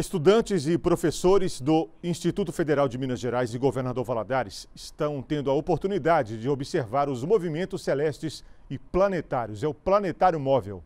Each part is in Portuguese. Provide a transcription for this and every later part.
Estudantes e professores do Instituto Federal de Minas Gerais e Governador Valadares estão tendo a oportunidade de observar os movimentos celestes e planetários. É o Planetário Móvel.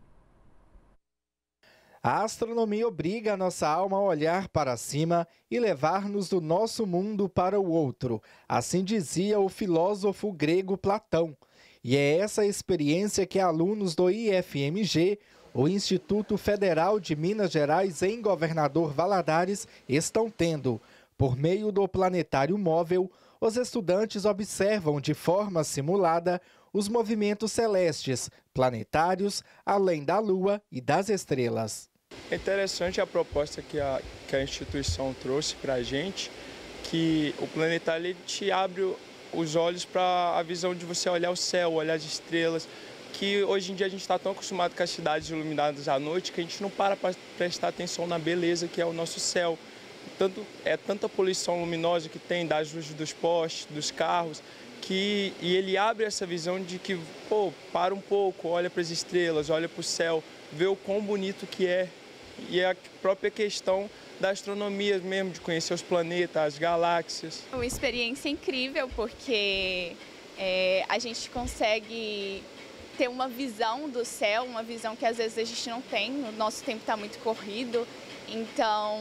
A astronomia obriga a nossa alma a olhar para cima e levar-nos do nosso mundo para o outro. Assim dizia o filósofo grego Platão. E é essa experiência que alunos do IFMG o Instituto Federal de Minas Gerais em Governador Valadares estão tendo. Por meio do planetário móvel, os estudantes observam de forma simulada os movimentos celestes, planetários, além da Lua e das estrelas. É interessante a proposta que a, que a instituição trouxe para a gente, que o planetário te abre os olhos para a visão de você olhar o céu, olhar as estrelas, que hoje em dia a gente está tão acostumado com as cidades iluminadas à noite que a gente não para para prestar atenção na beleza que é o nosso céu. Tanto, é tanta poluição luminosa que tem das luzes dos postes, dos carros, que e ele abre essa visão de que, pô, para um pouco, olha para as estrelas, olha para o céu, vê o quão bonito que é. E é a própria questão da astronomia mesmo, de conhecer os planetas, as galáxias. É uma experiência incrível porque é, a gente consegue ter uma visão do céu, uma visão que às vezes a gente não tem, o nosso tempo está muito corrido. Então,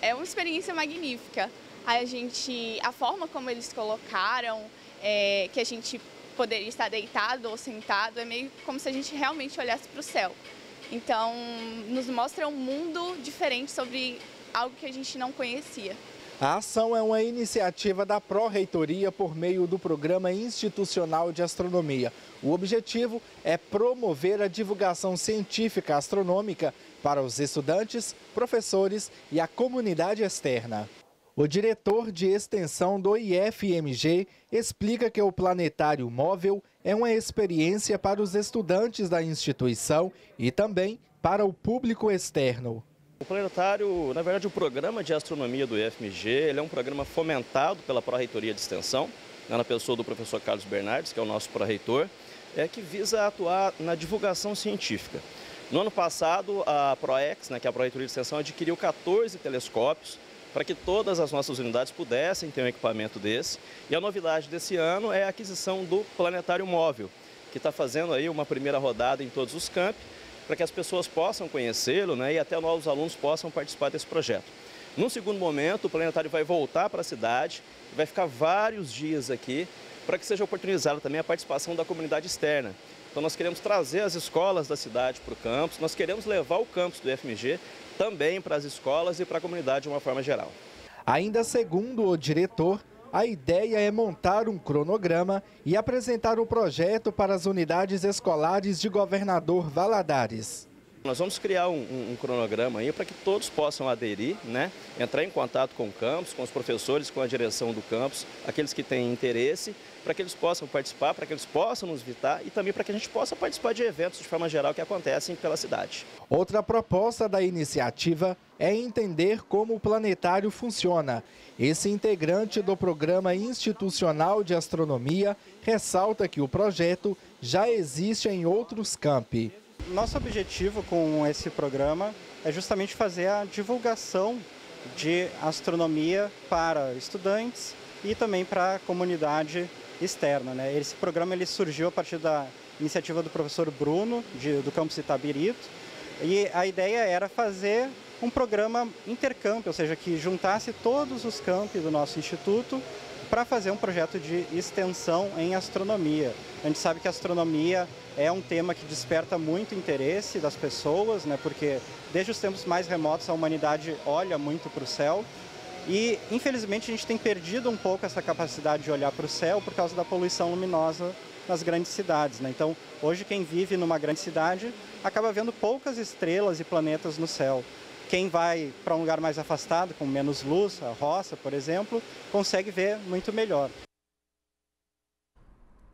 é uma experiência magnífica. A gente, a forma como eles colocaram, é, que a gente poderia estar deitado ou sentado, é meio como se a gente realmente olhasse para o céu. Então, nos mostra um mundo diferente sobre algo que a gente não conhecia. A ação é uma iniciativa da Pró-Reitoria por meio do Programa Institucional de Astronomia. O objetivo é promover a divulgação científica astronômica para os estudantes, professores e a comunidade externa. O diretor de extensão do IFMG explica que o planetário móvel é uma experiência para os estudantes da instituição e também para o público externo. O planetário, na verdade, o programa de astronomia do IFMG, ele é um programa fomentado pela Pró-Reitoria de Extensão, né, na pessoa do professor Carlos Bernardes, que é o nosso pró-reitor, é, que visa atuar na divulgação científica. No ano passado, a ProEx, né, que é a Pró-Reitoria de Extensão, adquiriu 14 telescópios para que todas as nossas unidades pudessem ter um equipamento desse. E a novidade desse ano é a aquisição do planetário móvel, que está fazendo aí uma primeira rodada em todos os campi, para que as pessoas possam conhecê-lo né, e até novos alunos possam participar desse projeto. Num segundo momento, o planetário vai voltar para a cidade, vai ficar vários dias aqui, para que seja oportunizada também a participação da comunidade externa. Então nós queremos trazer as escolas da cidade para o campus, nós queremos levar o campus do FMG também para as escolas e para a comunidade de uma forma geral. Ainda segundo o diretor, a ideia é montar um cronograma e apresentar o projeto para as unidades escolares de Governador Valadares. Nós vamos criar um, um, um cronograma aí para que todos possam aderir, né? entrar em contato com o campus, com os professores, com a direção do campus, aqueles que têm interesse, para que eles possam participar, para que eles possam nos visitar e também para que a gente possa participar de eventos de forma geral que acontecem pela cidade. Outra proposta da iniciativa é entender como o planetário funciona. Esse integrante do Programa Institucional de Astronomia ressalta que o projeto já existe em outros campi. Nosso objetivo com esse programa é justamente fazer a divulgação de astronomia para estudantes e também para a comunidade externa. Né? Esse programa ele surgiu a partir da iniciativa do professor Bruno, de, do campus Itabirito, e a ideia era fazer um programa intercâmbio, ou seja, que juntasse todos os campi do nosso instituto para fazer um projeto de extensão em astronomia. A gente sabe que a astronomia é um tema que desperta muito interesse das pessoas, né, porque desde os tempos mais remotos a humanidade olha muito para o céu e, infelizmente, a gente tem perdido um pouco essa capacidade de olhar para o céu por causa da poluição luminosa nas grandes cidades. Né? Então, hoje quem vive numa grande cidade acaba vendo poucas estrelas e planetas no céu. Quem vai para um lugar mais afastado, com menos luz, a roça, por exemplo, consegue ver muito melhor.